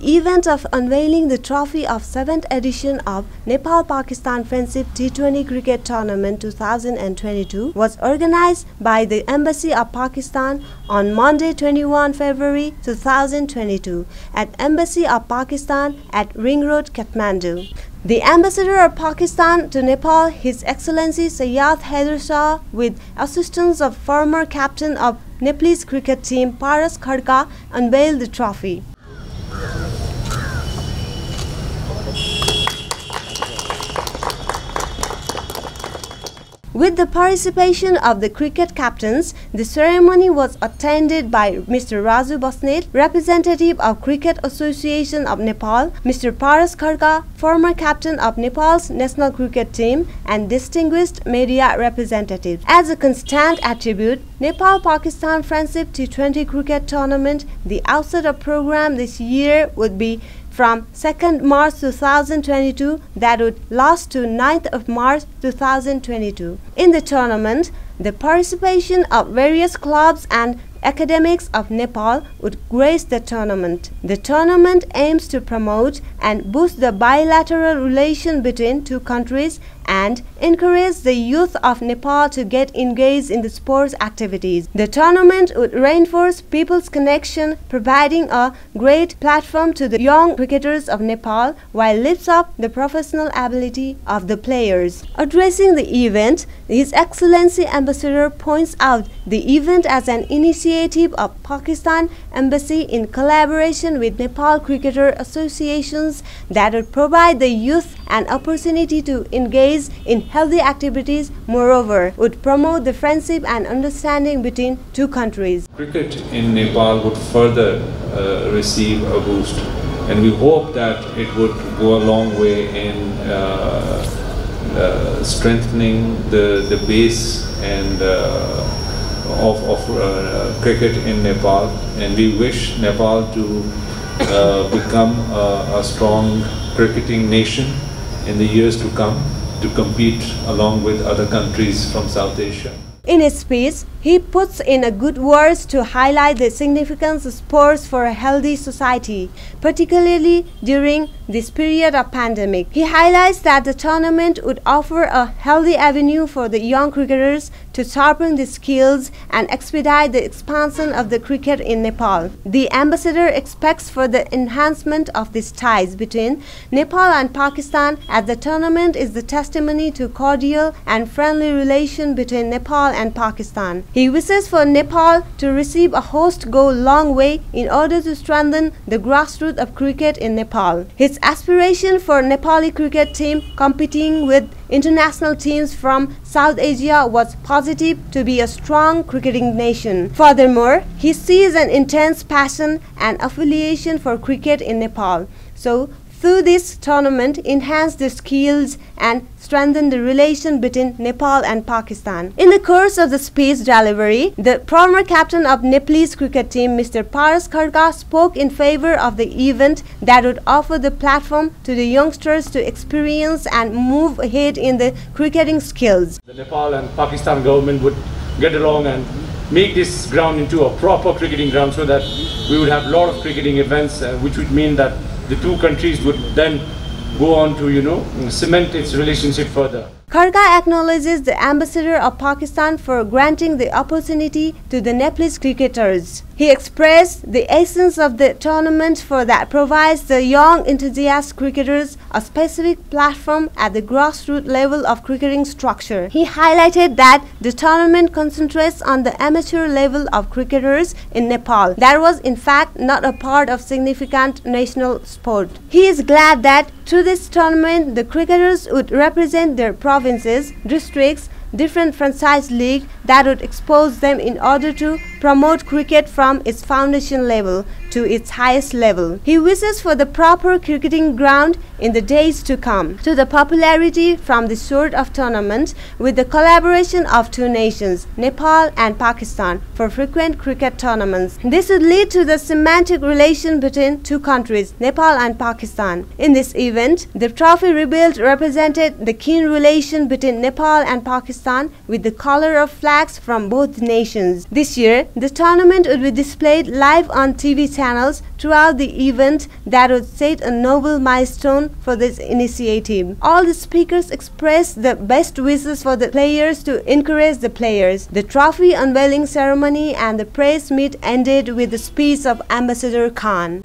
The event of unveiling the trophy of 7th edition of Nepal-Pakistan Friendship T20 Cricket Tournament 2022 was organized by the Embassy of Pakistan on Monday 21 February 2022 at Embassy of Pakistan at Ring Road, Kathmandu. The Ambassador of Pakistan to Nepal, His Excellency Syed Haider Shah, with assistance of former captain of Nepalese cricket team Paras Khadka, unveiled the trophy. With the participation of the cricket captains, the ceremony was attended by Mr. Raju Basnet, representative of Cricket Association of Nepal, Mr. Paras Khadka, former captain of Nepal's national cricket team, and distinguished media representatives. As a constant attribute, Nepal-Pakistan Friendship T20 Cricket Tournament, the outset of program this year would be from 2nd March 2022 that would last to 9th of March 2022. In the tournament, the participation of various clubs and academics of Nepal would grace the tournament. The tournament aims to promote and boost the bilateral relation between two countries and encourage the youth of Nepal to get engaged in the sports activities. The tournament would reinforce people's connection, providing a great platform to the young cricketers of Nepal while lifts up the professional ability of the players. Addressing the event, His Excellency Ambassador points out the event as an initiative of Pakistan Embassy in collaboration with Nepal Cricketer Associations that would provide the youth an opportunity to engage in healthy activities, moreover, would promote the friendship and understanding between two countries. Cricket in Nepal would further uh, receive a boost and we hope that it would go a long way in uh, uh, strengthening the, the base and uh, of, of uh, cricket in Nepal and we wish Nepal to uh, become a, a strong cricketing nation in the years to come to compete along with other countries from South Asia. In his speech, he puts in a good words to highlight the significance of sports for a healthy society, particularly during this period of pandemic. He highlights that the tournament would offer a healthy avenue for the young cricketers to sharpen their skills and expedite the expansion of the cricket in Nepal. The ambassador expects for the enhancement of these ties between Nepal and Pakistan as the tournament is the testimony to cordial and friendly relation between Nepal and Pakistan. He wishes for Nepal to receive a host go long way in order to strengthen the grassroots of cricket in Nepal. His aspiration for Nepali cricket team competing with international teams from South Asia was positive to be a strong cricketing nation. Furthermore, he sees an intense passion and affiliation for cricket in Nepal. So, through this tournament, enhance the skills and strengthen the relation between Nepal and Pakistan. In the course of the speech delivery, the former captain of Nepalese cricket team, Mr. Paras Khadka, spoke in favor of the event that would offer the platform to the youngsters to experience and move ahead in the cricketing skills. The Nepal and Pakistan government would get along and make this ground into a proper cricketing ground so that we would have a lot of cricketing events uh, which would mean that the two countries would then go on to, you know, cement its relationship further. Khadka acknowledges the ambassador of Pakistan for granting the opportunity to the Nepalese cricketers. He expressed the essence of the tournament for that provides the young enthusiast cricketers a specific platform at the grassroots level of cricketing structure. He highlighted that the tournament concentrates on the amateur level of cricketers in Nepal. That was in fact not a part of significant national sport. He is glad that through this tournament the cricketers would represent their provinces, districts, different franchise league that would expose them in order to promote cricket from its foundation level to its highest level. He wishes for the proper cricketing ground in the days to come. To the popularity from the sort of tournament with the collaboration of two nations, Nepal and Pakistan, for frequent cricket tournaments. This would lead to the semantic relation between two countries, Nepal and Pakistan. In this event, the trophy revealed represented the keen relation between Nepal and Pakistan with the color of flags from both nations. This year, the tournament would be displayed live on TV channels throughout the event that would set a noble milestone for this initiative. All the speakers expressed the best wishes for the players to encourage the players. The trophy unveiling ceremony and the press meet ended with the speech of Ambassador Khan.